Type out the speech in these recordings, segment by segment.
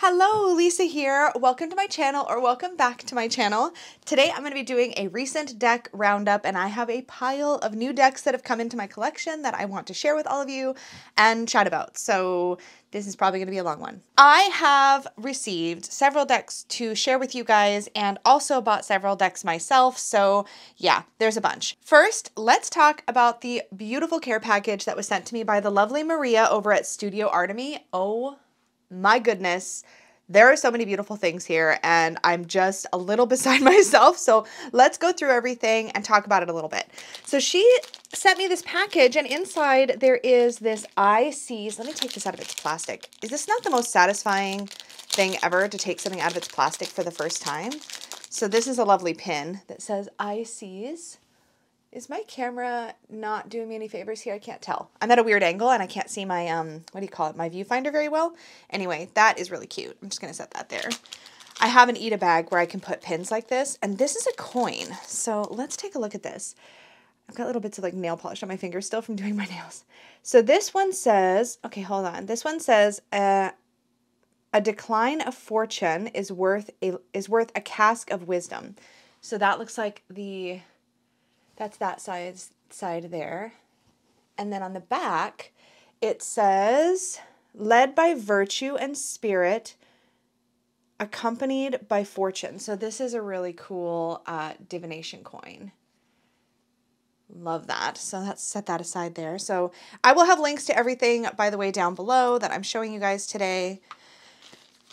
Hello, Lisa here. Welcome to my channel or welcome back to my channel. Today I'm going to be doing a recent deck roundup and I have a pile of new decks that have come into my collection that I want to share with all of you and chat about. So this is probably going to be a long one. I have received several decks to share with you guys and also bought several decks myself. So yeah, there's a bunch. First, let's talk about the beautiful care package that was sent to me by the lovely Maria over at Studio Artemy. Oh my goodness, there are so many beautiful things here, and I'm just a little beside myself. So let's go through everything and talk about it a little bit. So she sent me this package, and inside there is this I sees. Let me take this out of its plastic. Is this not the most satisfying thing ever to take something out of its plastic for the first time? So this is a lovely pin that says I sees is my camera not doing me any favors here? I can't tell. I'm at a weird angle and I can't see my, um, what do you call it, my viewfinder very well. Anyway, that is really cute. I'm just going to set that there. I have an Ita bag where I can put pins like this, and this is a coin. So let's take a look at this. I've got little bits of like nail polish on my fingers still from doing my nails. So this one says, okay, hold on. This one says, uh, a decline of fortune is worth a is worth a cask of wisdom. So that looks like the that's that side, side there. And then on the back, it says, led by virtue and spirit, accompanied by fortune. So this is a really cool uh, divination coin. Love that. So let's set that aside there. So I will have links to everything, by the way, down below that I'm showing you guys today.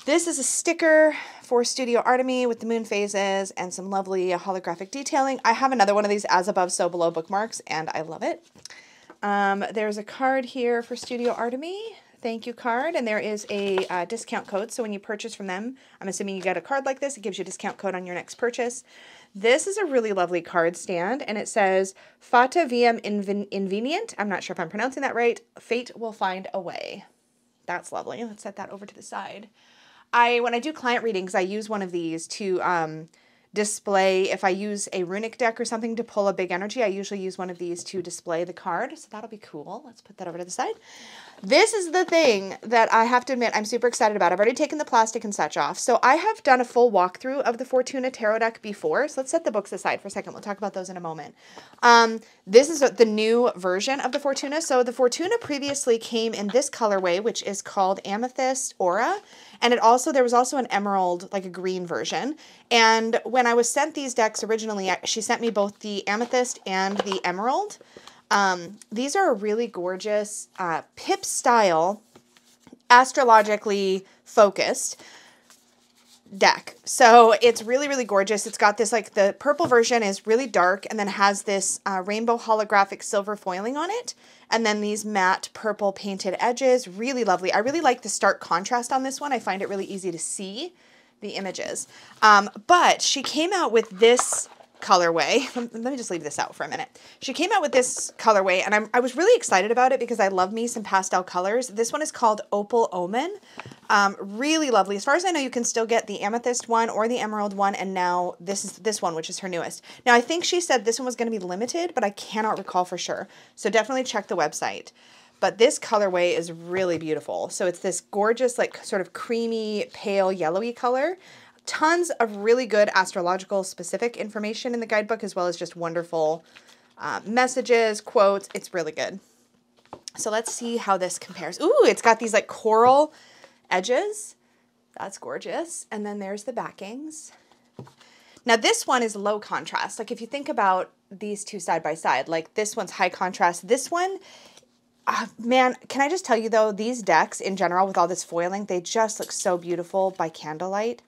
This is a sticker for Studio Artemy with the moon phases and some lovely holographic detailing. I have another one of these as above, so below bookmarks, and I love it. Um, there's a card here for Studio Artemy. Thank you card, and there is a uh, discount code. So when you purchase from them, I'm assuming you get a card like this. It gives you a discount code on your next purchase. This is a really lovely card stand, and it says Fata Viam Invenient. I'm not sure if I'm pronouncing that right. Fate will find a way. That's lovely. Let's set that over to the side. I when I do client readings, I use one of these to um, display if I use a runic deck or something to pull a big energy. I usually use one of these to display the card, so that'll be cool. Let's put that over to the side. This is the thing that I have to admit I'm super excited about. I've already taken the plastic and such off. So I have done a full walkthrough of the Fortuna Tarot deck before. So let's set the books aside for a second. We'll talk about those in a moment. Um, this is the new version of the Fortuna. So the Fortuna previously came in this colorway, which is called Amethyst Aura. And it also, there was also an emerald, like a green version. And when I was sent these decks originally, she sent me both the Amethyst and the Emerald. Um, these are a really gorgeous uh, pip style, astrologically focused deck. So it's really, really gorgeous. It's got this, like, the purple version is really dark and then has this uh, rainbow holographic silver foiling on it. And then these matte purple painted edges. Really lovely. I really like the stark contrast on this one. I find it really easy to see the images. Um, but she came out with this colorway. Let me just leave this out for a minute. She came out with this colorway, and I'm, I was really excited about it because I love me some pastel colors. This one is called Opal Omen. Um, really lovely. As far as I know, you can still get the amethyst one or the emerald one, and now this is this one, which is her newest. Now, I think she said this one was going to be limited, but I cannot recall for sure. So definitely check the website. But this colorway is really beautiful. So it's this gorgeous, like sort of creamy, pale, yellowy color tons of really good astrological specific information in the guidebook, as well as just wonderful uh, messages, quotes. It's really good. So let's see how this compares. Ooh, it's got these like coral edges. That's gorgeous. And then there's the backings. Now this one is low contrast. Like if you think about these two side by side, like this one's high contrast. This one, uh, man, can I just tell you though, these decks in general with all this foiling, they just look so beautiful by candlelight.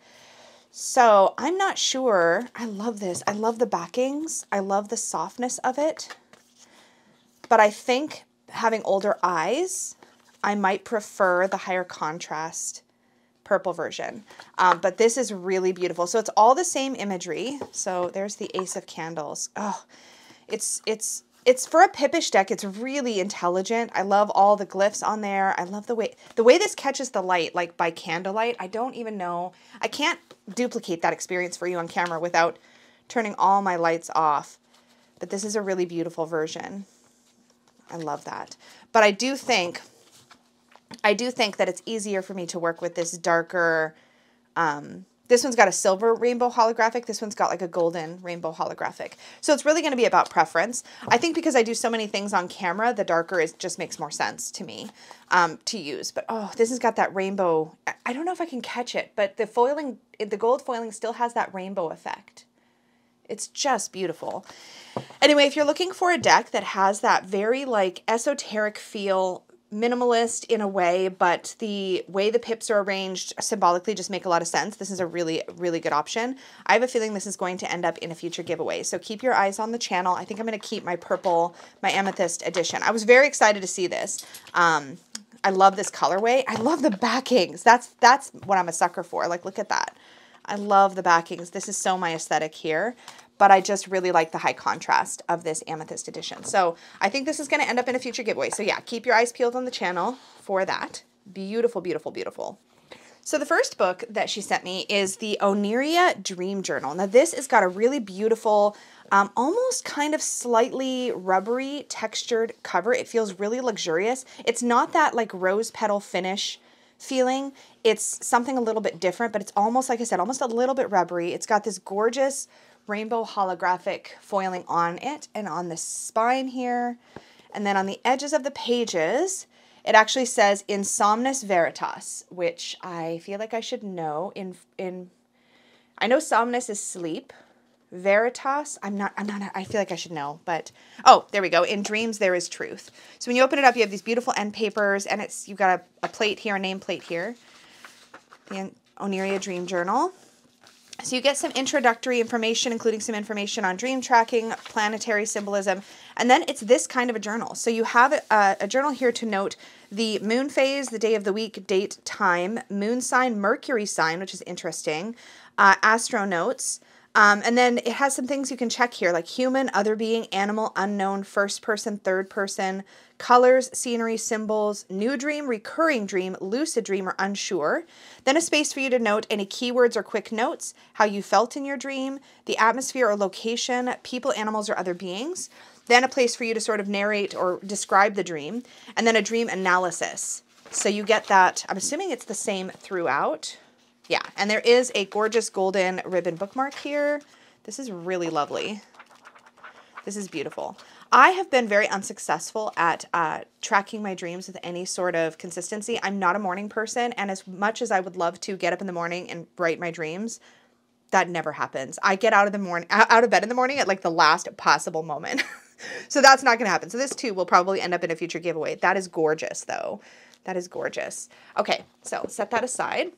So I'm not sure. I love this. I love the backings. I love the softness of it. But I think having older eyes, I might prefer the higher contrast purple version. Um, but this is really beautiful. So it's all the same imagery. So there's the Ace of Candles. Oh, it's, it's, it's for a Pippish deck. It's really intelligent. I love all the glyphs on there. I love the way, the way this catches the light, like by candlelight. I don't even know. I can't duplicate that experience for you on camera without turning all my lights off. But this is a really beautiful version. I love that. But I do think I do think that it's easier for me to work with this darker, um, this one's got a silver rainbow holographic. This one's got like a golden rainbow holographic. So it's really going to be about preference. I think because I do so many things on camera, the darker is just makes more sense to me um, to use. But oh, this has got that rainbow. I don't know if I can catch it, but the foiling, the gold foiling still has that rainbow effect. It's just beautiful. Anyway, if you're looking for a deck that has that very like esoteric feel minimalist in a way, but the way the pips are arranged symbolically just make a lot of sense. This is a really, really good option. I have a feeling this is going to end up in a future giveaway. So keep your eyes on the channel. I think I'm going to keep my purple, my amethyst edition. I was very excited to see this. Um, I love this colorway. I love the backings. That's, that's what I'm a sucker for. Like, look at that. I love the backings. This is so my aesthetic here but I just really like the high contrast of this Amethyst edition. So I think this is going to end up in a future giveaway. So yeah, keep your eyes peeled on the channel for that. Beautiful, beautiful, beautiful. So the first book that she sent me is the Oneria Dream Journal. Now this has got a really beautiful, um, almost kind of slightly rubbery textured cover. It feels really luxurious. It's not that like rose petal finish feeling. It's something a little bit different, but it's almost, like I said, almost a little bit rubbery. It's got this gorgeous rainbow holographic foiling on it and on the spine here. And then on the edges of the pages, it actually says Insomnus Veritas, which I feel like I should know in in I know somnus is sleep. Veritas, I'm not I'm not I feel like I should know, but oh, there we go. In dreams there is truth. So when you open it up, you have these beautiful end papers and it's you've got a, a plate here, a name plate here. The Oneria Dream Journal. So you get some introductory information, including some information on dream tracking, planetary symbolism, and then it's this kind of a journal. So you have a, a, journal here to note the moon phase, the day of the week, date, time, moon sign, Mercury sign, which is interesting, uh, astro notes, um, and then it has some things you can check here, like human, other being, animal, unknown, first person, third person, colors, scenery, symbols, new dream, recurring dream, lucid dream, or unsure. Then a space for you to note any keywords or quick notes, how you felt in your dream, the atmosphere or location, people, animals, or other beings. Then a place for you to sort of narrate or describe the dream, and then a dream analysis. So you get that, I'm assuming it's the same throughout. Yeah, and there is a gorgeous golden ribbon bookmark here. This is really lovely. This is beautiful. I have been very unsuccessful at uh, tracking my dreams with any sort of consistency. I'm not a morning person, and as much as I would love to get up in the morning and write my dreams, that never happens. I get out of the morning out of bed in the morning at like the last possible moment. so that's not going to happen. So this too will probably end up in a future giveaway. That is gorgeous though. That is gorgeous. Okay, so set that aside.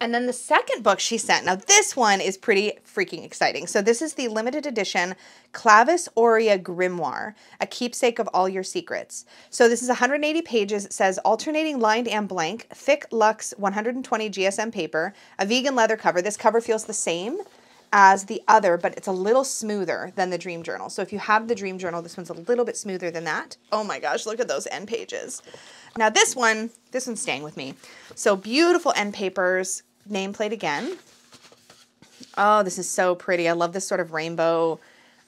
And then the second book she sent, now this one is pretty freaking exciting. So this is the limited edition Clavis Aurea Grimoire, a keepsake of all your secrets. So this is 180 pages. It says alternating lined and blank, thick luxe 120 GSM paper, a vegan leather cover. This cover feels the same as the other, but it's a little smoother than the Dream Journal. So if you have the Dream Journal, this one's a little bit smoother than that. Oh my gosh, look at those end pages. Now this one, this one's staying with me. So beautiful end papers, nameplate again. Oh, this is so pretty. I love this sort of rainbow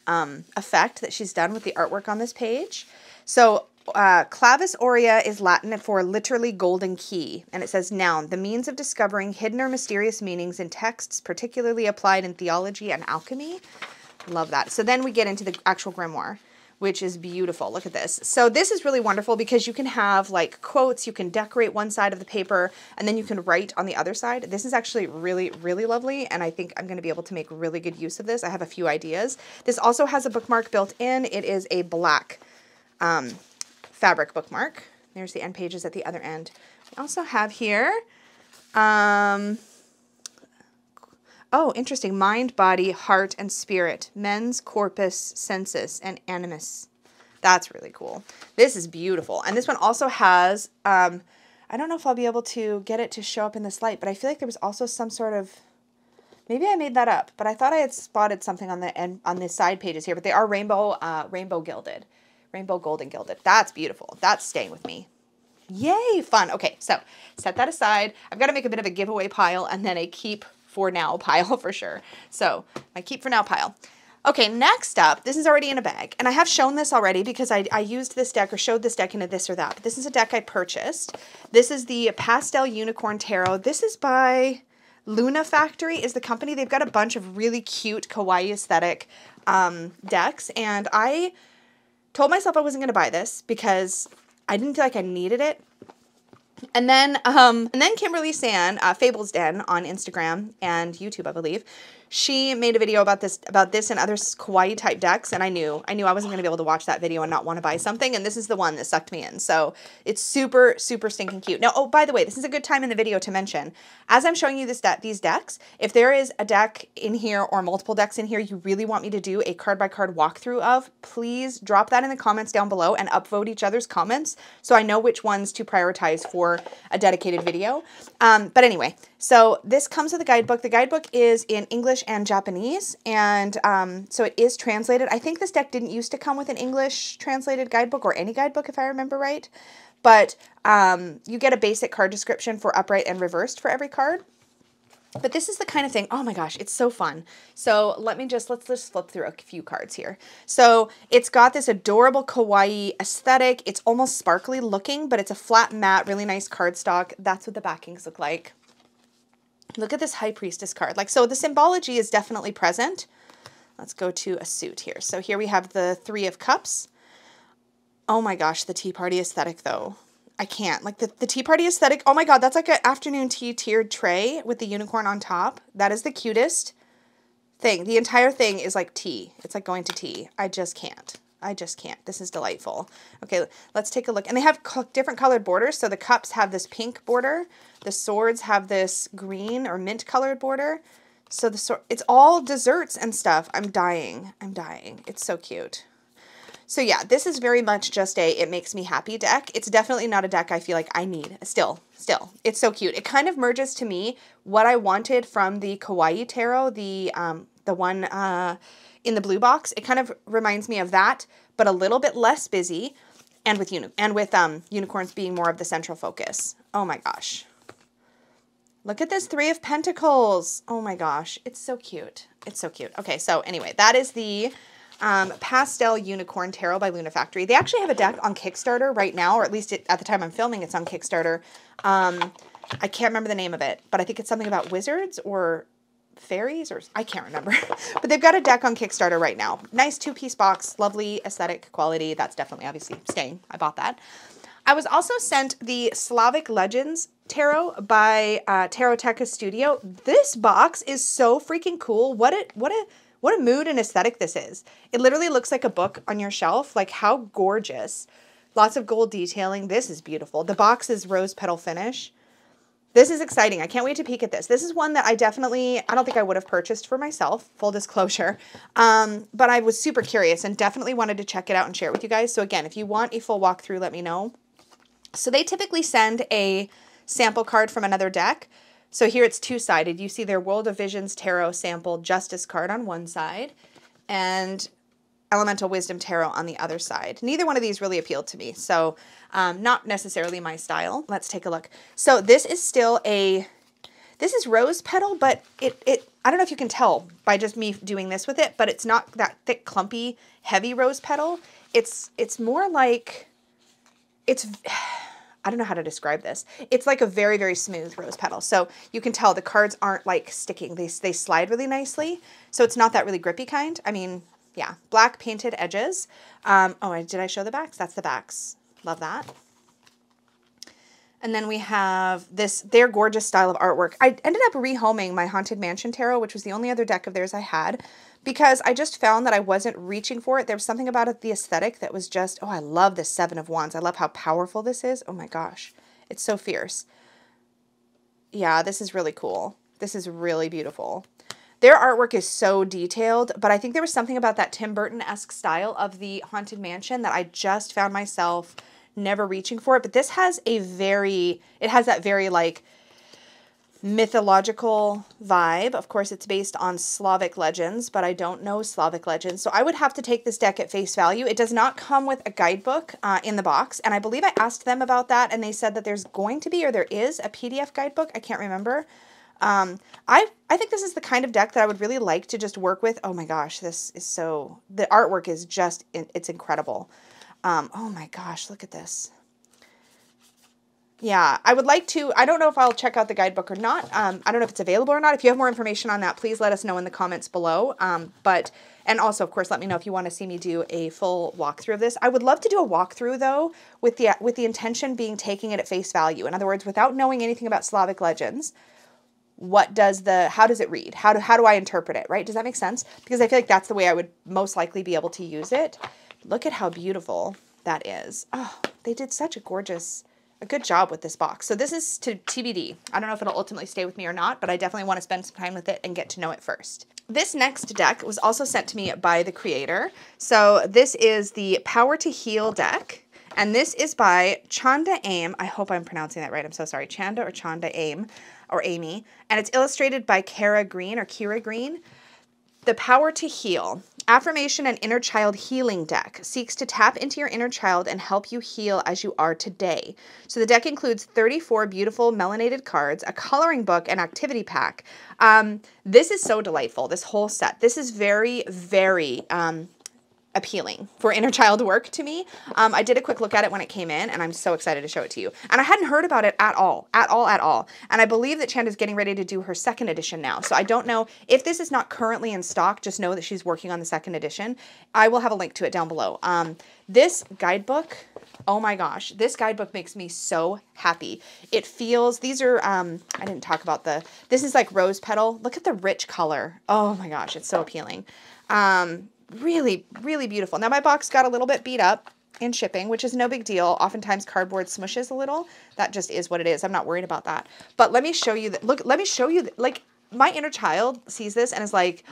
um, effect that she's done with the artwork on this page. So uh, clavis aurea is Latin for literally golden key, and it says noun, the means of discovering hidden or mysterious meanings in texts, particularly applied in theology and alchemy. Love that. So then we get into the actual grimoire which is beautiful. Look at this. So this is really wonderful because you can have like quotes, you can decorate one side of the paper, and then you can write on the other side. This is actually really, really lovely, and I think I'm going to be able to make really good use of this. I have a few ideas. This also has a bookmark built in. It is a black um, fabric bookmark. There's the end pages at the other end. We also have here um, Oh, interesting. Mind, body, heart, and spirit. Mens, corpus, sensus, and animus. That's really cool. This is beautiful. And this one also has, um, I don't know if I'll be able to get it to show up in this light, but I feel like there was also some sort of, maybe I made that up, but I thought I had spotted something on the end, on the side pages here, but they are rainbow, uh, rainbow gilded, rainbow golden gilded. That's beautiful. That's staying with me. Yay, fun. Okay, so set that aside. I've got to make a bit of a giveaway pile and then a keep for now pile for sure. So my keep for now pile. Okay, next up, this is already in a bag, and I have shown this already because I, I used this deck or showed this deck in a this or that, but this is a deck I purchased. This is the Pastel Unicorn Tarot. This is by Luna Factory is the company. They've got a bunch of really cute kawaii aesthetic um, decks, and I told myself I wasn't going to buy this because I didn't feel like I needed it. And then, um, and then Kimberly San, uh, Fables Den on Instagram and YouTube, I believe, she made a video about this about this and other kawaii type decks and I knew I knew I wasn't going to be able to watch that video and not want to buy something and this is the one that sucked me in. So, it's super super stinking cute. Now, oh by the way, this is a good time in the video to mention as I'm showing you this de these decks, if there is a deck in here or multiple decks in here you really want me to do a card by card walkthrough of, please drop that in the comments down below and upvote each other's comments so I know which ones to prioritize for a dedicated video. Um, but anyway, so this comes with a guidebook. The guidebook is in English and Japanese, and um, so it is translated. I think this deck didn't used to come with an English translated guidebook or any guidebook, if I remember right. But um, you get a basic card description for upright and reversed for every card. But this is the kind of thing, oh my gosh, it's so fun. So let me just, let's just flip through a few cards here. So it's got this adorable kawaii aesthetic. It's almost sparkly looking, but it's a flat matte, really nice cardstock. That's what the backings look like. Look at this High Priestess card. Like, so the symbology is definitely present. Let's go to a suit here. So here we have the Three of Cups. Oh my gosh, the Tea Party aesthetic though. I can't. Like the, the Tea Party aesthetic. Oh my god, that's like an afternoon tea tiered tray with the unicorn on top. That is the cutest thing. The entire thing is like tea. It's like going to tea. I just can't. I just can't. This is delightful. Okay, let's take a look. And they have different colored borders. So the cups have this pink border. The swords have this green or mint colored border. So the sword, it's all desserts and stuff. I'm dying. I'm dying. It's so cute. So yeah, this is very much just a it makes me happy deck. It's definitely not a deck I feel like I need. Still, still, it's so cute. It kind of merges to me what I wanted from the Kawaii Tarot, the um, the one uh, in the blue box. It kind of reminds me of that, but a little bit less busy, and with uni and with um, unicorns being more of the central focus. Oh my gosh. Look at this Three of Pentacles. Oh my gosh, it's so cute. It's so cute. Okay, so anyway, that is the um, Pastel Unicorn Tarot by Luna Factory. They actually have a deck on Kickstarter right now, or at least it, at the time I'm filming, it's on Kickstarter. Um, I can't remember the name of it, but I think it's something about wizards or fairies, or I can't remember. but they've got a deck on Kickstarter right now. Nice two-piece box, lovely aesthetic quality. That's definitely obviously staying. I bought that. I was also sent the Slavic Legends Tarot by uh, Taroteca Studio. This box is so freaking cool. What a what a what a mood and aesthetic this is. It literally looks like a book on your shelf. Like how gorgeous. Lots of gold detailing. This is beautiful. The box is rose petal finish. This is exciting. I can't wait to peek at this. This is one that I definitely, I don't think I would have purchased for myself, full disclosure. Um, but I was super curious and definitely wanted to check it out and share it with you guys. So again, if you want a full walkthrough, let me know. So they typically send a sample card from another deck. So here it's two-sided. You see their World of Visions Tarot sample Justice card on one side and Elemental Wisdom Tarot on the other side. Neither one of these really appealed to me, so um, not necessarily my style. Let's take a look. So this is still a, this is rose petal, but it, it I don't know if you can tell by just me doing this with it, but it's not that thick, clumpy, heavy rose petal. It's, it's more like, it's... I don't know how to describe this. It's like a very, very smooth rose petal. So you can tell the cards aren't like sticking. They, they slide really nicely. So it's not that really grippy kind. I mean, yeah, black painted edges. Um, oh, did I show the backs? That's the backs. Love that. And then we have this, their gorgeous style of artwork. I ended up rehoming my Haunted Mansion Tarot, which was the only other deck of theirs I had because I just found that I wasn't reaching for it. There was something about it, the aesthetic that was just, oh, I love this Seven of Wands. I love how powerful this is. Oh my gosh, it's so fierce. Yeah, this is really cool. This is really beautiful. Their artwork is so detailed, but I think there was something about that Tim Burton-esque style of the Haunted Mansion that I just found myself never reaching for it. But this has a very, it has that very like mythological vibe. Of course, it's based on Slavic legends, but I don't know Slavic legends. So I would have to take this deck at face value. It does not come with a guidebook uh, in the box. And I believe I asked them about that and they said that there's going to be, or there is a PDF guidebook. I can't remember. Um, I, I think this is the kind of deck that I would really like to just work with. Oh my gosh, this is so, the artwork is just, it's incredible. Um, oh my gosh, look at this. Yeah, I would like to, I don't know if I'll check out the guidebook or not. Um, I don't know if it's available or not. If you have more information on that, please let us know in the comments below. Um, but, and also, of course, let me know if you want to see me do a full walkthrough of this. I would love to do a walkthrough, though, with the, with the intention being taking it at face value. In other words, without knowing anything about Slavic legends, what does the, how does it read? How do, how do I interpret it, right? Does that make sense? Because I feel like that's the way I would most likely be able to use it. Look at how beautiful that is. Oh, they did such a gorgeous a good job with this box. So this is to TBD. I don't know if it'll ultimately stay with me or not, but I definitely want to spend some time with it and get to know it first. This next deck was also sent to me by the creator. So this is the Power to Heal deck. And this is by Chanda Aim. I hope I'm pronouncing that right. I'm so sorry. Chanda or Chanda Aim or Amy. And it's illustrated by Kara Green or Kira Green. The Power to Heal. Affirmation and Inner Child Healing deck seeks to tap into your inner child and help you heal as you are today. So the deck includes 34 beautiful melanated cards, a coloring book, and activity pack. Um, this is so delightful, this whole set. This is very, very um, appealing for inner child work to me. Um, I did a quick look at it when it came in, and I'm so excited to show it to you. And I hadn't heard about it at all, at all, at all. And I believe that Chand is getting ready to do her second edition now. So I don't know if this is not currently in stock. Just know that she's working on the second edition. I will have a link to it down below. Um, this guidebook. Oh my gosh, this guidebook makes me so happy. It feels, these are, um, I didn't talk about the, this is like rose petal. Look at the rich color. Oh my gosh, it's so appealing. Um, really, really beautiful. Now my box got a little bit beat up in shipping, which is no big deal. Oftentimes cardboard smushes a little. That just is what it is. I'm not worried about that. But let me show you that. Look, let me show you. Like my inner child sees this and is like,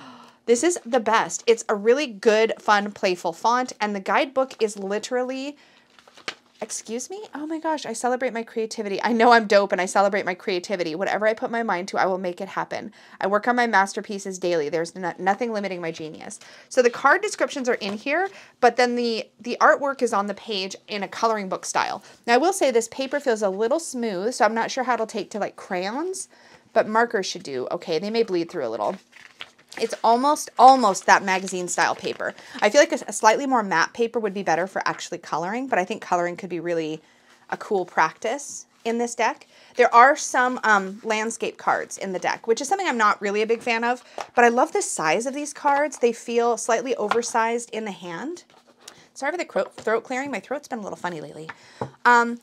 this is the best. It's a really good, fun, playful font. And the guidebook is literally Excuse me? Oh my gosh, I celebrate my creativity. I know I'm dope and I celebrate my creativity. Whatever I put my mind to, I will make it happen. I work on my masterpieces daily. There's no, nothing limiting my genius. So the card descriptions are in here, but then the, the artwork is on the page in a coloring book style. Now I will say this paper feels a little smooth, so I'm not sure how it'll take to like crayons, but markers should do okay. They may bleed through a little. It's almost, almost that magazine style paper. I feel like a, a, slightly more matte paper would be better for actually coloring, but I think coloring could be really a cool practice in this deck. There are some um, landscape cards in the deck, which is something I'm not really a big fan of, but I love the size of these cards. They feel slightly oversized in the hand. Sorry for the throat clearing. My throat's been a little funny lately. Um,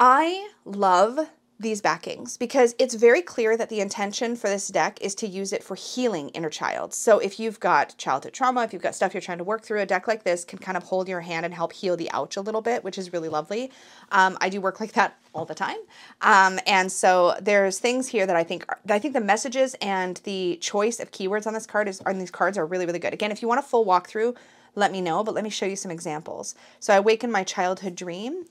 I love these backings because it's very clear that the intention for this deck is to use it for healing inner child. So if you've got childhood trauma, if you've got stuff you're trying to work through, a deck like this can kind of hold your hand and help heal the ouch a little bit, which is really lovely. Um, I do work like that all the time. Um, and so there's things here that I think are, I think the messages and the choice of keywords on this card is on these cards are really, really good. Again, if you want a full walkthrough, let me know, but let me show you some examples. So I awaken my childhood dream.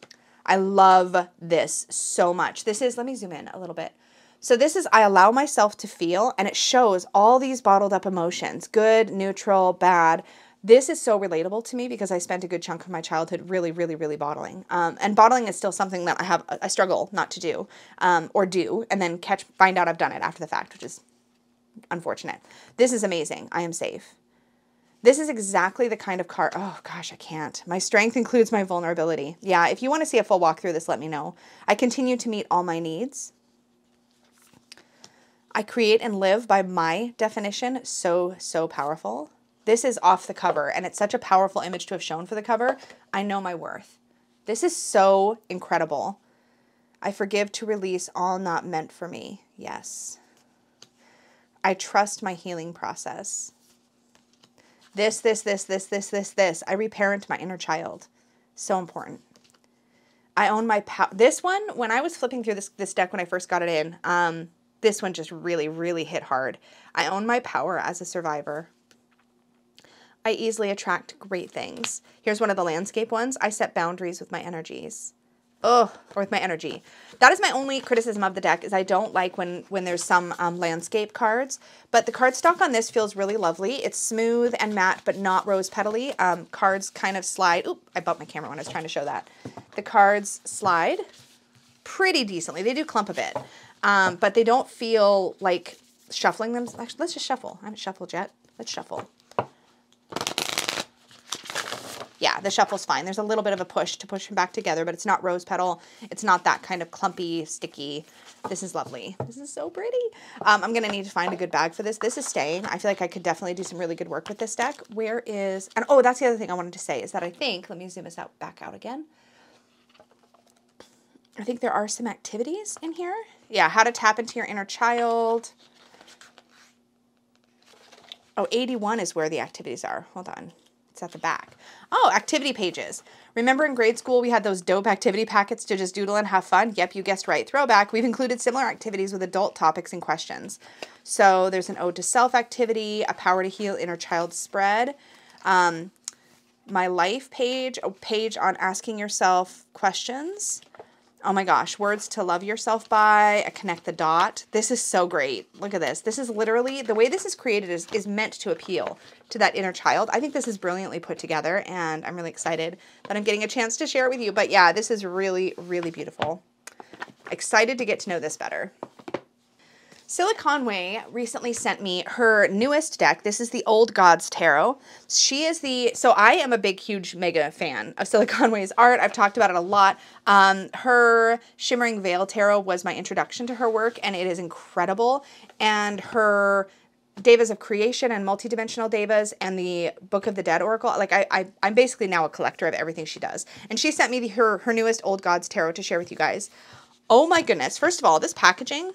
I love this so much. This is, let me zoom in a little bit. So this is I allow myself to feel and it shows all these bottled up emotions, good, neutral, bad. This is so relatable to me because I spent a good chunk of my childhood really, really, really bottling. Um, and bottling is still something that I have, I struggle not to do um, or do and then catch, find out I've done it after the fact, which is unfortunate. This is amazing. I am safe. This is exactly the kind of car. Oh gosh, I can't. My strength includes my vulnerability. Yeah, if you want to see a full walkthrough this, let me know. I continue to meet all my needs. I create and live by my definition. So, so powerful. This is off the cover, and it's such a powerful image to have shown for the cover. I know my worth. This is so incredible. I forgive to release all not meant for me. Yes. I trust my healing process. This, this, this, this, this, this, this. I reparent my inner child. So important. I own my power. This one, when I was flipping through this, this deck when I first got it in, um, this one just really, really hit hard. I own my power as a survivor. I easily attract great things. Here's one of the landscape ones. I set boundaries with my energies oh, or with my energy. That is my only criticism of the deck is I don't like when, when there's some um, landscape cards, but the cardstock on this feels really lovely. It's smooth and matte, but not rose petally. Um, cards kind of slide. Oop, I bumped my camera when I was trying to show that. The cards slide pretty decently. They do clump a bit. um, but they don't feel like shuffling them. Actually, let's just shuffle. I haven't shuffled yet. Let's shuffle. Yeah, the shuffle's fine. There's a little bit of a push to push them back together, but it's not rose petal. It's not that kind of clumpy, sticky. This is lovely. This is so pretty. Um, I'm going to need to find a good bag for this. This is staying. I feel like I could definitely do some really good work with this deck. Where is, and oh, that's the other thing I wanted to say is that I think, let me zoom this out back out again. I think there are some activities in here. Yeah, how to tap into your inner child. Oh, 81 is where the activities are. Hold on. It's at the back. Oh, activity pages. Remember in grade school we had those dope activity packets to just doodle and have fun? Yep, you guessed right. Throwback. We've included similar activities with adult topics and questions. So there's an ode to self activity, a power to heal inner child spread, um, my life page, a page on asking yourself questions, Oh my gosh, words to love yourself by, a connect the dot. This is so great. Look at this. This is literally, the way this is created is, is meant to appeal to that inner child. I think this is brilliantly put together and I'm really excited that I'm getting a chance to share it with you. But yeah, this is really, really beautiful. Excited to get to know this better. Scylla Conway recently sent me her newest deck. This is the Old Gods Tarot. She is the, so I am a big, huge, mega fan of Scylla Conway's art. I've talked about it a lot. Um, her Shimmering Veil Tarot was my introduction to her work, and it is incredible. And her Devas of Creation and Multidimensional Devas and the Book of the Dead Oracle. Like I, I I'm basically now a collector of everything she does. And she sent me the, her her newest Old Gods Tarot to share with you guys. Oh my goodness. First of all, this packaging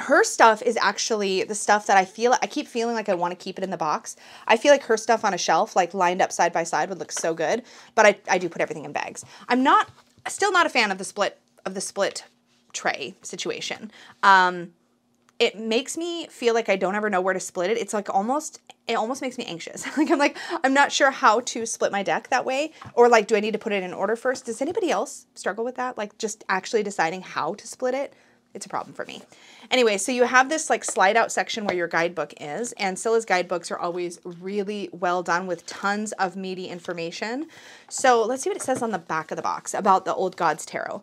her stuff is actually the stuff that I feel I keep feeling like I want to keep it in the box. I feel like her stuff on a shelf, like lined up side by side, would look so good. But I, I do put everything in bags. I'm not still not a fan of the split of the split tray situation. Um, it makes me feel like I don't ever know where to split it. It's like almost it almost makes me anxious. like I'm like I'm not sure how to split my deck that way or like do I need to put it in order first? Does anybody else struggle with that? Like just actually deciding how to split it? It's a problem for me. Anyway, so you have this like slide out section where your guidebook is, and Scylla's guidebooks are always really well done with tons of meaty information. So let's see what it says on the back of the box about the Old Gods Tarot.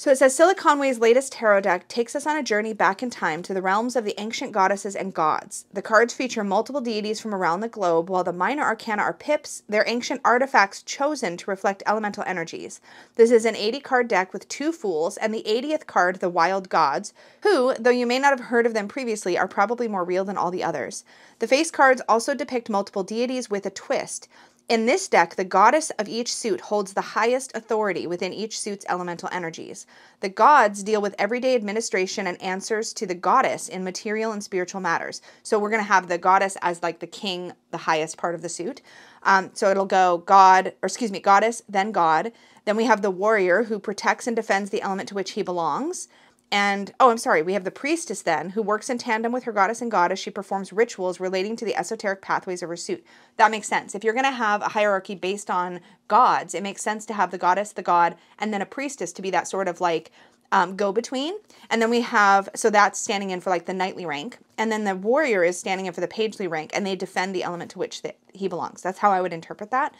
So it says Scylla Conway's latest tarot deck takes us on a journey back in time to the realms of the ancient goddesses and gods. The cards feature multiple deities from around the globe, while the minor arcana are pips, their ancient artifacts chosen to reflect elemental energies. This is an 80 card deck with two fools, and the 80th card, the Wild Gods, who, though you may not have heard of them previously, are probably more real than all the others. The face cards also depict multiple deities with a twist. In this deck, the goddess of each suit holds the highest authority within each suit's elemental energies. The gods deal with everyday administration and answers to the goddess in material and spiritual matters. So we're going to have the goddess as like the king, the highest part of the suit. Um, so it'll go God, or excuse me, goddess, then God. Then we have the warrior who protects and defends the element to which he belongs. And oh, I'm sorry, we have the priestess then, who works in tandem with her goddess and god as she performs rituals relating to the esoteric pathways of her suit. That makes sense. If you're going to have a hierarchy based on gods, it makes sense to have the goddess, the god, and then a priestess to be that sort of like um, go between. And then we have, so that's standing in for like the knightly rank. And then the warrior is standing in for the pagely rank, and they defend the element to which the, he belongs. That's how I would interpret that.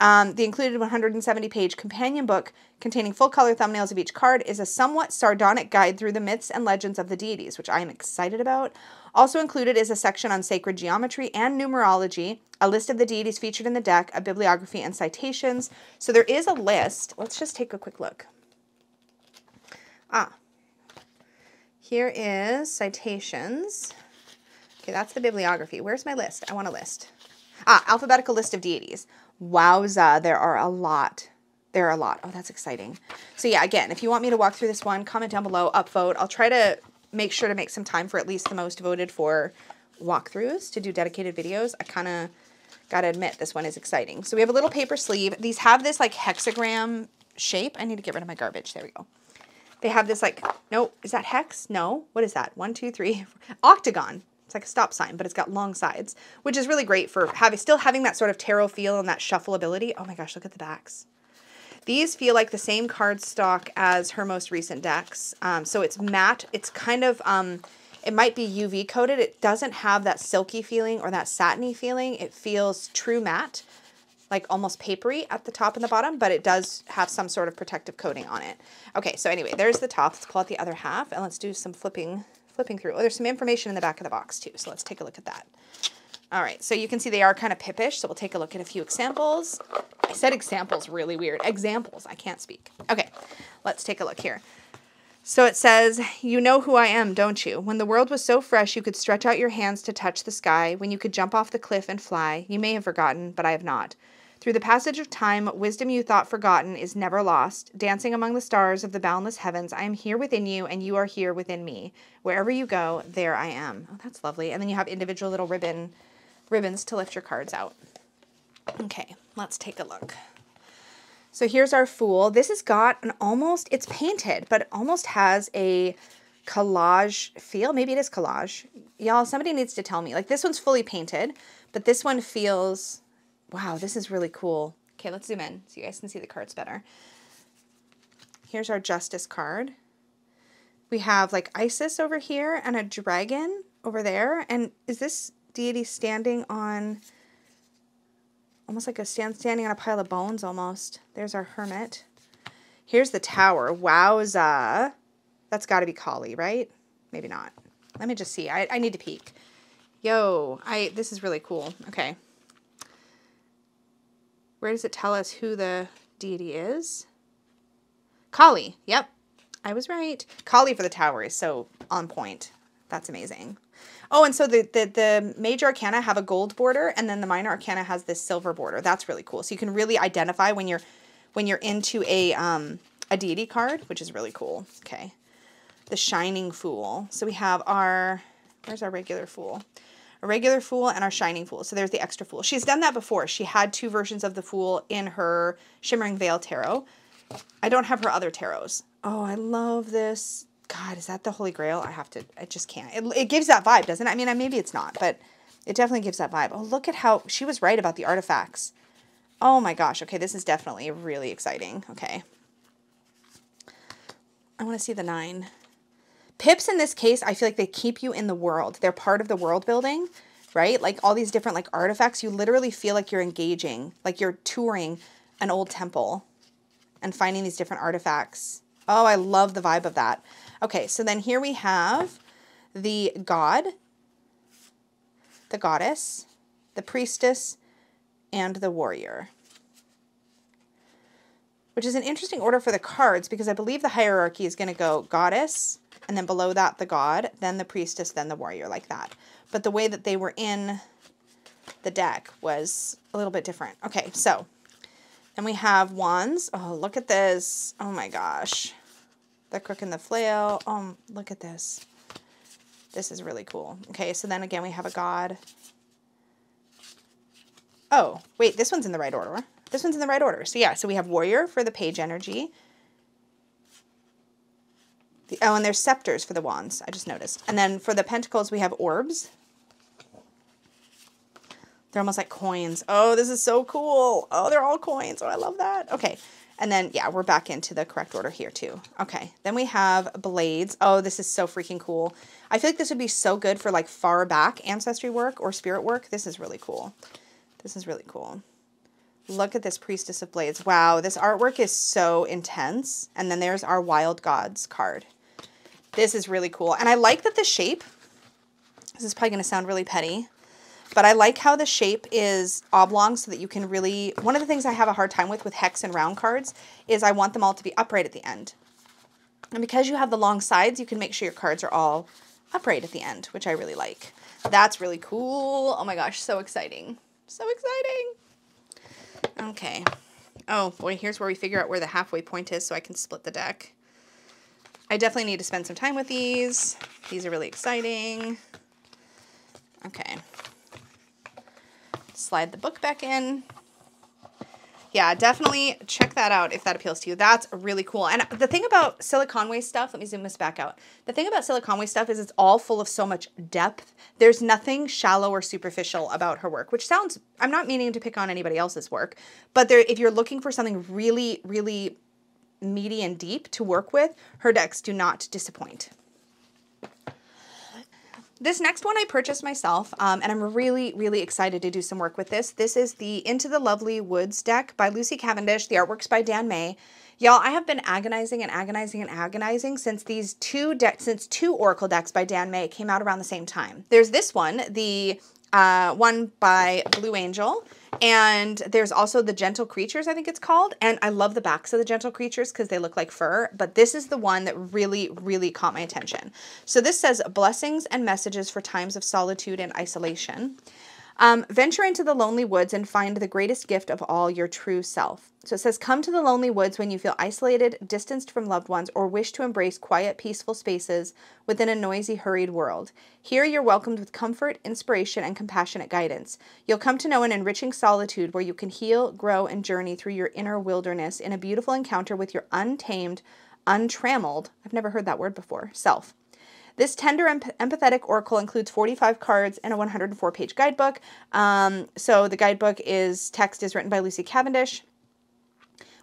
Um, the included 170 page companion book containing full color thumbnails of each card is a somewhat sardonic guide through the myths and legends of the deities, which I am excited about. Also included is a section on sacred geometry and numerology, a list of the deities featured in the deck, a bibliography, and citations. So there is a list. Let's just take a quick look. Ah, here is citations. Okay, that's the bibliography. Where's my list? I want a list. Ah, alphabetical list of deities. Wowza, there are a lot. There are a lot. Oh, that's exciting. So yeah, again, if you want me to walk through this one, comment down below, upvote. I'll try to make sure to make some time for at least the most voted for walkthroughs to do dedicated videos. I kind of got to admit this one is exciting. So we have a little paper sleeve. These have this like hexagram shape. I need to get rid of my garbage. There we go. They have this like, no, is that hex? No. What is that? One, two, three, octagon. It's like a stop sign, but it's got long sides, which is really great for having still having that sort of tarot feel and that shuffle ability. Oh my gosh, look at the backs. These feel like the same card stock as her most recent decks. Um, so it's matte. It's kind of, um, it might be UV coated. It doesn't have that silky feeling or that satiny feeling. It feels true matte. like almost papery at the top and the bottom, but it does have some sort of protective coating on it. Okay, so anyway, there's the top. Let's pull out the other half and let's do some flipping flipping through. Oh, there's some information in the back of the box too, so let's take a look at that. All right, so you can see they are kind of pippish, so we'll take a look at a few examples. I said examples really weird. Examples, I can't speak. Okay, let's take a look here. So it says, You know who I am, don't you? When the world was so fresh you could stretch out your hands to touch the sky, when you could jump off the cliff and fly, you may have forgotten, but I have not. Through the passage of time, wisdom you thought forgotten is never lost. Dancing among the stars of the boundless heavens, I am here within you, and you are here within me. Wherever you go, there I am. Oh, that's lovely. And then you have individual little ribbon ribbons to lift your cards out. Okay, let's take a look. So here's our Fool. This has got an almost, it's painted, but it almost has a collage feel. Maybe it is collage. Y'all, somebody needs to tell me. Like this one's fully painted, but this one feels Wow, this is really cool. Okay, let's zoom in so you guys can see the cards better. Here's our Justice card. We have like Isis over here and a dragon over there. And is this deity standing on almost like a stand standing on a pile of bones almost? There's our hermit. Here's the tower. Wowza. That's got to be Kali, right? Maybe not. Let me just see. I, I need to peek. Yo, I this is really cool. Okay. Where does it tell us who the deity is? Kali. Yep. I was right. Kali for the tower is so on point. That's amazing. Oh, and so the, the, the major arcana have a gold border and then the minor arcana has this silver border. That's really cool. So you can really identify when you're when you're into a um a deity card, which is really cool. Okay. The Shining Fool. So we have our where's our regular fool? A regular Fool and our Shining Fool. So there's the extra Fool. She's done that before. She had two versions of the Fool in her Shimmering Veil Tarot. I don't have her other tarots. Oh, I love this. God, is that the Holy Grail? I have to, I just can't. It, it gives that vibe, doesn't it? I mean, maybe it's not, but it definitely gives that vibe. Oh, look at how, she was right about the artifacts. Oh my gosh. Okay, this is definitely really exciting. Okay. I want to see the nine. Pips in this case, I feel like they keep you in the world. They're part of the world building, right? Like all these different like artifacts, you literally feel like you're engaging, like you're touring an old temple and finding these different artifacts. Oh, I love the vibe of that. Okay, so then here we have the god, the goddess, the priestess, and the warrior. Which is an interesting order for the cards because I believe the hierarchy is going to go goddess, and then below that the god, then the priestess, then the warrior, like that. But the way that they were in the deck was a little bit different. Okay, so then we have wands. Oh, look at this. Oh my gosh. The crook and the flail. Oh, look at this. This is really cool. Okay, so then again we have a god. Oh, wait, this one's in the right order. This one's in the right order. So yeah, so we have warrior for the page energy. The, oh, and there's scepters for the wands. I just noticed. And then for the pentacles, we have orbs. They're almost like coins. Oh, this is so cool. Oh, they're all coins. Oh, I love that. Okay. And then, yeah, we're back into the correct order here too. Okay. Then we have blades. Oh, this is so freaking cool. I feel like this would be so good for like far back ancestry work or spirit work. This is really cool. This is really cool. Look at this Priestess of Blades. Wow, this artwork is so intense. And then there's our Wild Gods card. This is really cool. And I like that the shape, this is probably going to sound really petty, but I like how the shape is oblong so that you can really, one of the things I have a hard time with with hex and round cards is I want them all to be upright at the end. And because you have the long sides, you can make sure your cards are all upright at the end, which I really like. That's really cool. Oh my gosh, so exciting. So exciting. Okay. Oh boy, here's where we figure out where the halfway point is so I can split the deck. I definitely need to spend some time with these. These are really exciting. Okay. Slide the book back in. Yeah, definitely check that out if that appeals to you. That's really cool. And the thing about Scylla Conway stuff, let me zoom this back out. The thing about Scylla Conway stuff is it's all full of so much depth. There's nothing shallow or superficial about her work, which sounds, I'm not meaning to pick on anybody else's work, but there, if you're looking for something really, really meaty and deep to work with, her decks do not disappoint. this next one I purchased myself, um, and I'm really, really excited to do some work with this. This is the Into the Lonely Woods deck by Lucy Cavendish. The artwork's by Dan May. Y'all, I have been agonizing and agonizing and agonizing since these two decks, since two Oracle decks by Dan May came out around the same time. There's this one, the uh, one by Blue Angel, and there's also the Gentle Creatures, I think it's called. And I love the backs of the Gentle Creatures because they look like fur. But this is the one that really, really caught my attention. So this says blessings and messages for times of solitude and isolation. Um, venture into the lonely woods and find the greatest gift of all, your true self. So it says, Come to the lonely woods when you feel isolated, distanced from loved ones, or wish to embrace quiet, peaceful spaces within a noisy, hurried world. Here you're welcomed with comfort, inspiration, and compassionate guidance. You'll come to know an enriching solitude where you can heal, grow, and journey through your inner wilderness in a beautiful encounter with your untamed, untrammeled, I've never heard that word before, self. This tender and empathetic oracle includes 45 cards and a 104 page guidebook. Um, so the guidebook is text is written by Lucy Cavendish.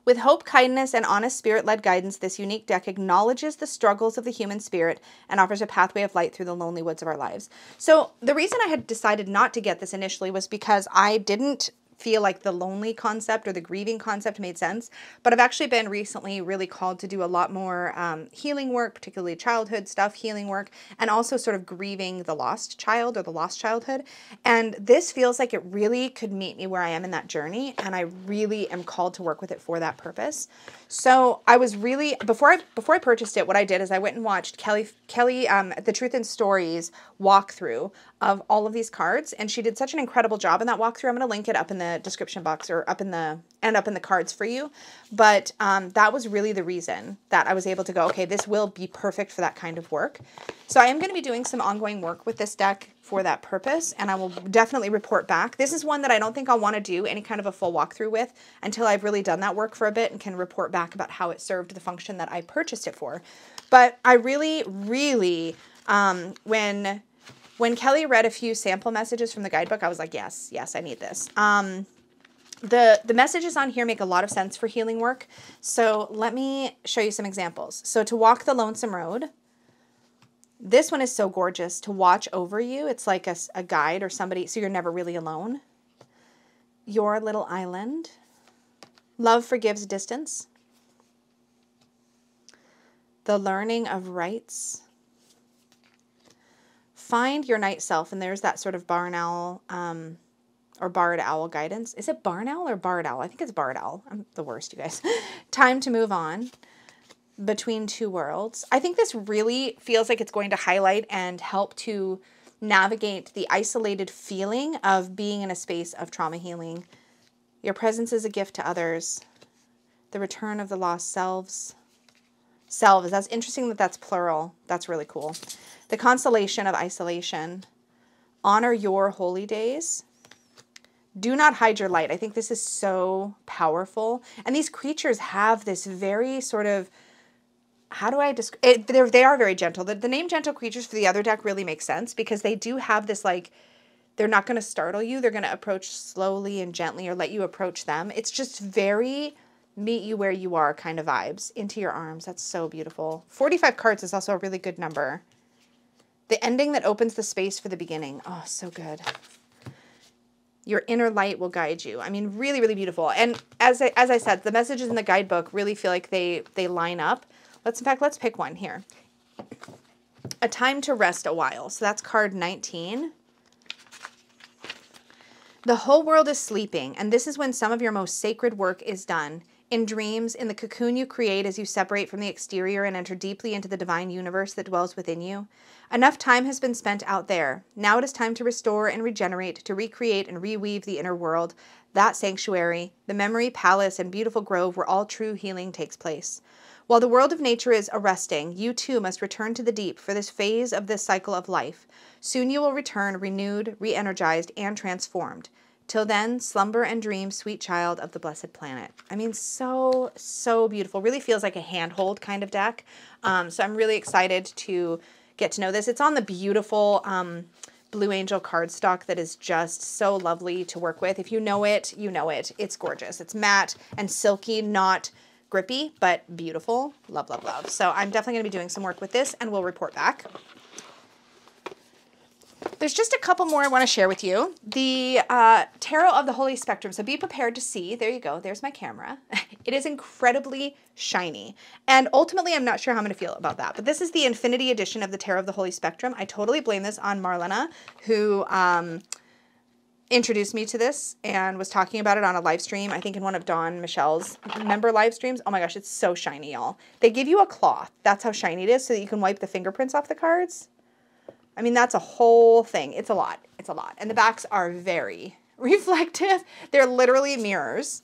With hope, kindness, and honest spirit led guidance, this unique deck acknowledges the struggles of the human spirit and offers a pathway of light through the lonely woods of our lives. So, the reason I had decided not to get this initially was because I didn't feel like the lonely concept or the grieving concept made sense. But I've actually been recently really called to do a lot more um, healing work, particularly childhood stuff, healing work, and also sort of grieving the lost child or the lost childhood. And this feels like it really could meet me where I am in that journey. And I really am called to work with it for that purpose. So I was really before I before I purchased it, what I did is I went and watched Kelly Kelly um, the Truth in Story's walkthrough of all of these cards, and she did such an incredible job in that walkthrough. I'm going to link it up in the description box or up in the and up in the cards for you. But um, that was really the reason that I was able to go. Okay, this will be perfect for that kind of work. So I am going to be doing some ongoing work with this deck for that purpose, and I will definitely report back. This is one that I don't think I'll want to do any kind of a full walkthrough with until I've really done that work for a bit and can report back about how it served the function that I purchased it for. But I really, really, um, when when Kelly read a few sample messages from the guidebook, I was like, yes, yes, I need this. Um, the, the messages on here make a lot of sense for healing work. So let me show you some examples. So to walk the lonesome road, this one is so gorgeous to watch over you. It's like a, a guide or somebody, so you're never really alone. Your little island. Love forgives distance. The learning of rights. Find your night self, and there's that sort of barn owl um, or barred owl guidance. Is it barn owl or barred owl? I think it's barred owl. I'm the worst, you guys. Time to move on between two worlds. I think this really feels like it's going to highlight and help to navigate the isolated feeling of being in a space of trauma healing. Your presence is a gift to others. The return of the lost selves. Selves. That's interesting that that's plural. That's really cool. The consolation of isolation. Honor your holy days. Do not hide your light. I think this is so powerful. And these creatures have this very sort of how do I describe it? They are very gentle. The, the name gentle creatures for the other deck really makes sense because they do have this like, they're not going to startle you. They're going to approach slowly and gently or let you approach them. It's just very meet you where you are kind of vibes into your arms. That's so beautiful. 45 cards is also a really good number. The ending that opens the space for the beginning. Oh, so good. Your inner light will guide you. I mean, really, really beautiful. And as I, as I said, the messages in the guidebook really feel like they they line up. Let's, in fact, let's pick one here. A time to rest a while. So that's card 19. The whole world is sleeping, and this is when some of your most sacred work is done. In dreams, in the cocoon you create as you separate from the exterior and enter deeply into the divine universe that dwells within you. Enough time has been spent out there. Now it is time to restore and regenerate, to recreate and reweave the inner world, that sanctuary, the memory palace and beautiful grove where all true healing takes place. While the world of nature is arresting, you too must return to the deep for this phase of this cycle of life. Soon you will return renewed, re energized, and transformed. Till then, slumber and dream, sweet child of the blessed planet. I mean, so, so beautiful. Really feels like a handhold kind of deck. Um, so I'm really excited to get to know this. It's on the beautiful um, Blue Angel cardstock that is just so lovely to work with. If you know it, you know it. It's gorgeous. It's matte and silky, not grippy, but beautiful. Love, love, love. So I'm definitely going to be doing some work with this and we'll report back. There's just a couple more I want to share with you. The uh, Tarot of the Holy Spectrum. So be prepared to see. There you go. There's my camera. It is incredibly shiny. And ultimately, I'm not sure how I'm going to feel about that. But this is the Infinity Edition of the Tarot of the Holy Spectrum. I totally blame this on Marlena, who um, introduced me to this and was talking about it on a live stream. I think in one of Dawn Michelle's member live streams. Oh my gosh, it's so shiny, y'all. They give you a cloth. That's how shiny it is so that you can wipe the fingerprints off the cards. I mean, that's a whole thing. It's a lot. It's a lot. And the backs are very reflective. They're literally mirrors.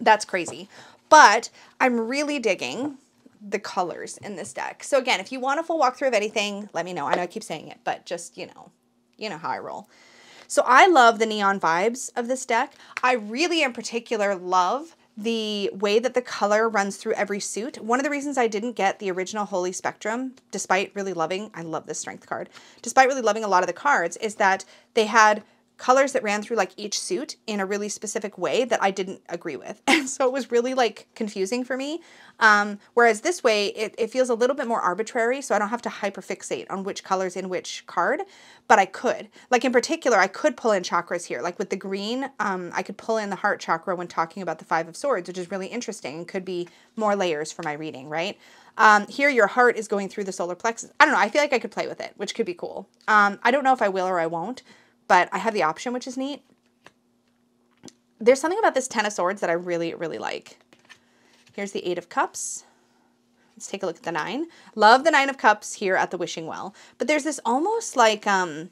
That's crazy. But I'm really digging the colors in this deck. So again, if you want a full walkthrough of anything, let me know. I know I keep saying it, but just, you know, you know how I roll. So I love the neon vibes of this deck. I really in particular love the way that the color runs through every suit. One of the reasons I didn't get the original Holy Spectrum, despite really loving, I love this strength card, despite really loving a lot of the cards, is that they had colors that ran through like each suit in a really specific way that I didn't agree with. And so it was really like confusing for me. Um, whereas this way, it, it feels a little bit more arbitrary, so I don't have to hyperfixate on which color's in which card, but I could. Like in particular, I could pull in chakras here. Like with the green, um, I could pull in the heart chakra when talking about the Five of Swords, which is really interesting could be more layers for my reading, right? Um, here, your heart is going through the solar plexus. I don't know. I feel like I could play with it, which could be cool. Um, I don't know if I will or I won't but I have the option, which is neat. There's something about this Ten of Swords that I really, really like. Here's the Eight of Cups. Let's take a look at the Nine. Love the Nine of Cups here at the Wishing Well. But there's this almost like um,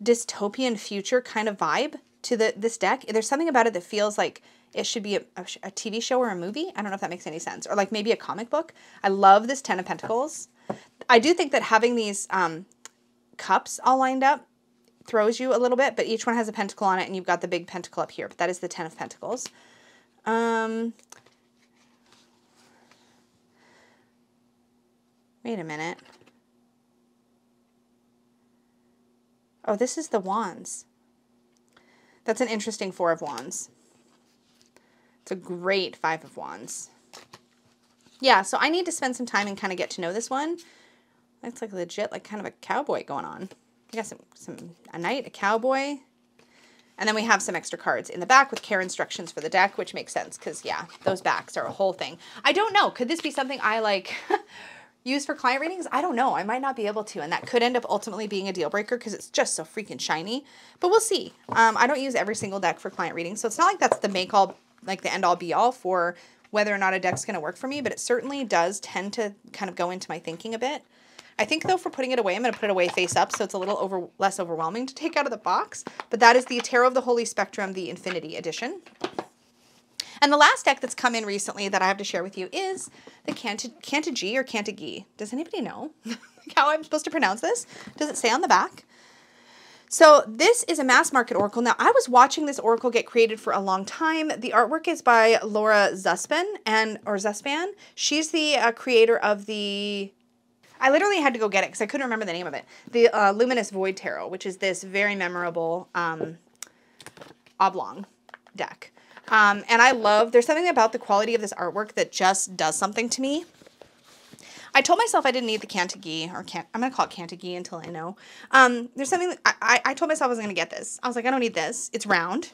dystopian future kind of vibe to the this deck. There's something about it that feels like it should be a, a, a, TV show or a movie. I don't know if that makes any sense. Or like maybe a comic book. I love this Ten of Pentacles. I do think that having these um, cups all lined up throws you a little bit, but each one has a pentacle on it, and you've got the big pentacle up here. But that is the Ten of Pentacles. Um, wait a minute. Oh, this is the Wands. That's an interesting Four of Wands. It's a great Five of Wands. Yeah, so I need to spend some time and kind of get to know this one. It's like legit, like kind of a cowboy going on. I got some, some a knight, a cowboy, and then we have some extra cards in the back with care instructions for the deck, which makes sense because, yeah, those backs are a whole thing. I don't know. Could this be something I like use for client readings? I don't know. I might not be able to, and that could end up ultimately being a deal breaker because it's just so freaking shiny. But we'll see. Um, I don't use every single deck for client readings, so it's not like that's the make all, like the end all be all for whether or not a deck's going to work for me, but it certainly does tend to kind of go into my thinking a bit. I think though for putting it away, I'm going to put it away face up so it's a little over less overwhelming to take out of the box. But that is the Tarot of the Holy Spectrum, the Infinity Edition. And the last deck that's come in recently that I have to share with you is the Cantigee or Cantigee. Does anybody know how I'm supposed to pronounce this? Does it say on the back? So this is a mass market oracle. Now I was watching this oracle get created for a long time. The artwork is by Laura Zuspan and or Zuspan. She's the uh, creator of the I literally had to go get it because I couldn't remember the name of it. The uh, Luminous Void Tarot, which is this very memorable um, oblong deck. Um, and I love, there's something about the quality of this artwork that just does something to me. I told myself I didn't need the Cantigee, or can I'm going to call it Cantigee until I know. Um, there's something, that I, I, I told myself I was going to get this. I was like, I don't need this. It's round.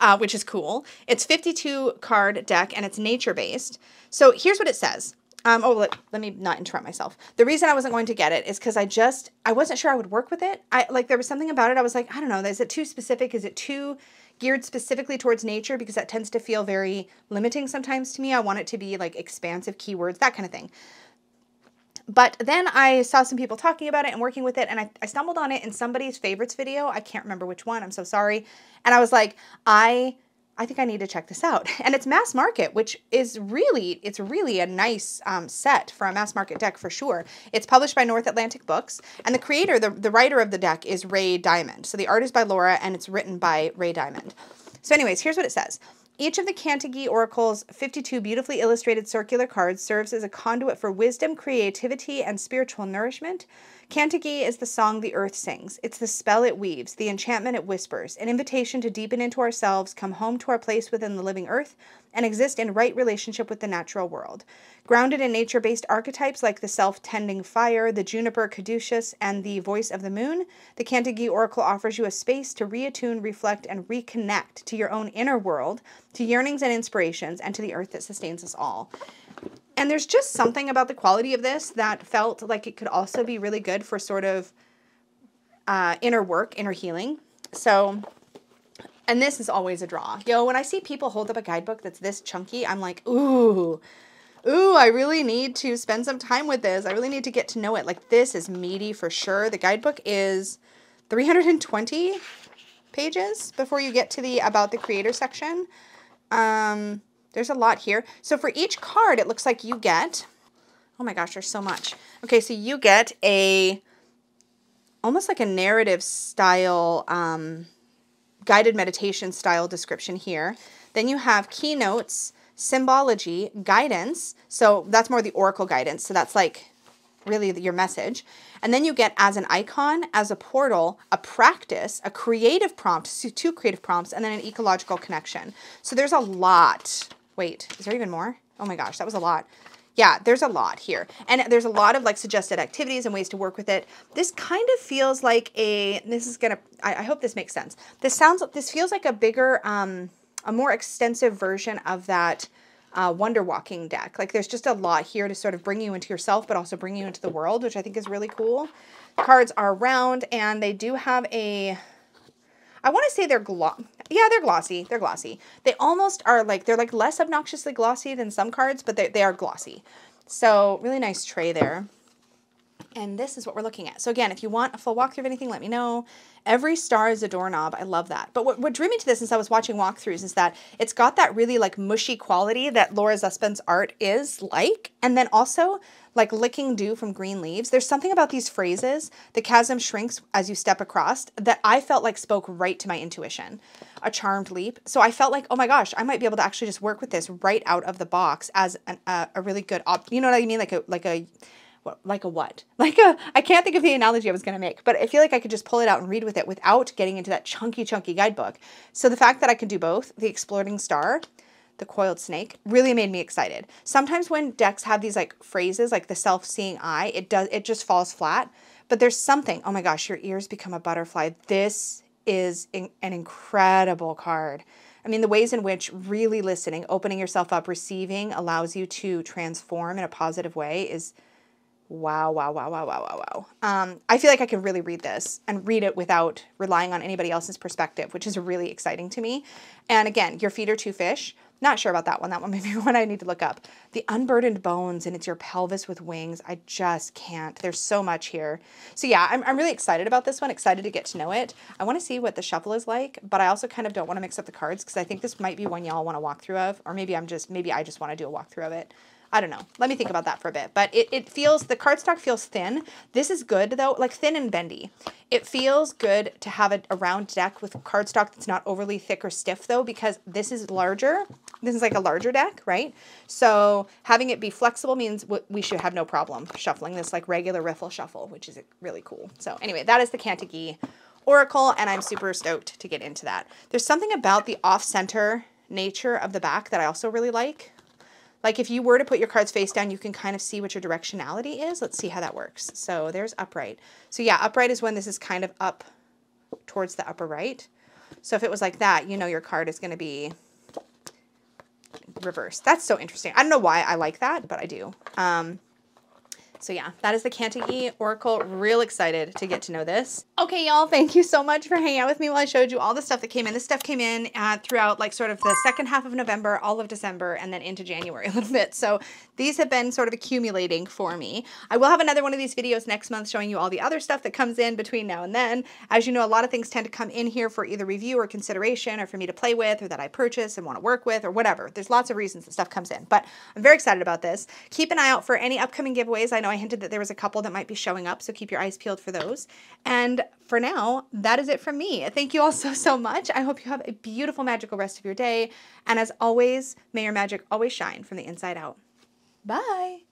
Uh, which is cool. It's 52 card deck and it's nature based. So here's what it says. Um, oh, let, let me not interrupt myself. The reason I wasn't going to get it is because I just, I wasn't sure I would work with it. I like, there was something about it. I was like, I don't know, is it too specific? Is it too geared specifically towards nature? Because that tends to feel very limiting sometimes to me. I want it to be like expansive keywords, that kind of thing. But then I saw some people talking about it and working with it, and I, I stumbled on it in somebody's favorites video. I can't remember which one. I'm so sorry. And I was like, I I think I need to check this out. And it's mass market, which is really, it's really a nice um, set for a mass market deck for sure. It's published by North Atlantic Books, and the creator, the, the writer of the deck is Ray Diamond. So the art is by Laura, and it's written by Ray Diamond. So anyways, here's what it says. Each of the Cantigee Oracle's 52 beautifully illustrated circular cards serves as a conduit for wisdom, creativity, and spiritual nourishment. Cantigee is the song the earth sings. It's the spell it weaves, the enchantment it whispers, an invitation to deepen into ourselves, come home to our place within the living earth, and exist in right relationship with the natural world. Grounded in nature based archetypes like the self tending fire, the juniper caduceus, and the voice of the moon, the Cantigee Oracle offers you a space to reattune, reflect, and reconnect to your own inner world, to yearnings and inspirations, and to the earth that sustains us all. And there's just something about the quality of this that felt like it could also be really good for sort of uh, inner work, inner healing. So, and this is always a draw. Yo, when I see people hold up a guidebook that's this chunky, I'm like, ooh, ooh, I really need to spend some time with this. I really need to get to know it. Like, this is meaty for sure. The guidebook is 320 pages before you get to the about the creator section. Um, there's a lot here. So for each card, it looks like you get, oh my gosh, there's so much. Okay, so you get a, almost like a narrative style, um, guided meditation style description here. Then you have keynotes, symbology, guidance. So that's more the oracle guidance. So that's like really your message. And then you get as an icon, as a portal, a practice, a creative prompt, two creative prompts, and then an ecological connection. So there's a lot. Wait, is there even more? Oh my gosh, that was a lot. Yeah, there's a lot here. And there's a lot of like suggested activities and ways to work with it. This kind of feels like a, this is gonna, I, I hope this makes sense. This sounds, this feels like a bigger, um, a more extensive version of that uh, Wonder Walking deck. Like there's just a lot here to sort of bring you into yourself, but also bring you into the world, which I think is really cool. Cards are round and they do have a, I want to say they're gloss. Yeah, they're glossy. They're glossy. They almost are like, they're like less obnoxiously glossy than some cards, but they, they are glossy. So really nice tray there. And this is what we're looking at. So again, if you want a full walkthrough of anything, let me know. Every star is a doorknob. I love that. But what, what drew me to this since I was watching walkthroughs is that it's got that really like mushy quality that Laura Zuspan's art is like. And then also like licking dew from green leaves. There's something about these phrases, the chasm shrinks as you step across, that I felt like spoke right to my intuition. A charmed leap. So I felt like, oh my gosh, I might be able to actually just work with this right out of the box as an, uh, a really good, op- you know what I mean? Like a, like a, like a what? Like a, I can't think of the analogy I was going to make, but I feel like I could just pull it out and read with it without getting into that chunky, chunky guidebook. So the fact that I can do both, the exploding star, the coiled snake, really made me excited. Sometimes when decks have these like phrases, like the self-seeing eye, it does, it just falls flat. But there's something, oh my gosh, your ears become a butterfly. This is in, an incredible card. I mean, the ways in which really listening, opening yourself up, receiving allows you to transform in a positive way is Wow, wow, wow, wow, wow, wow, wow. Um, I feel like I can really read this and read it without relying on anybody else's perspective, which is really exciting to me. And again, your feet are two fish. Not sure about that one. That one may be one I need to look up. The unburdened bones and it's your pelvis with wings. I just can't. There's so much here. So yeah, I'm, I'm really excited about this one. Excited to get to know it. I want to see what the shuffle is like, but I also kind of don't want to mix up the cards because I think this might be one y'all want to walk through of, or maybe I'm just, maybe I just want to do a walkthrough of it. I don't know. Let me think about that for a bit. But it, it feels, the cardstock feels thin. This is good though, like thin and bendy. It feels good to have a, a round deck with cardstock that's not overly thick or stiff though, because this is larger. This is like a larger deck, right? So having it be flexible means we should have no problem shuffling this like regular riffle shuffle, which is really cool. So anyway, that is the Cantigee Oracle, and I'm super stoked to get into that. There's something about the off-center nature of the back that I also really like. Like if you were to put your cards face down, you can kind of see what your directionality is. Let's see how that works. So there's upright. So yeah, upright is when this is kind of up towards the upper right. So if it was like that, you know your card is going to be reverse. That's so interesting. I don't know why I like that, but I do. Um, so yeah, that is the Cantigee Oracle. Real excited to get to know this. Okay, y'all, thank you so much for hanging out with me while I showed you all the stuff that came in. This stuff came in uh, throughout like sort of the second half of November, all of December, and then into January a little bit. So these have been sort of accumulating for me. I will have another one of these videos next month showing you all the other stuff that comes in between now and then. As you know, a lot of things tend to come in here for either review or consideration or for me to play with or that I purchase and want to work with or whatever. There's lots of reasons that stuff comes in, but I'm very excited about this. Keep an eye out for any upcoming giveaways. I know I hinted that there was a couple that might be showing up, so keep your eyes peeled for those. And for now, that is it from me. Thank you all so, so much. I hope you have a beautiful, magical rest of your day. And as always, may your magic always shine from the inside out. Bye.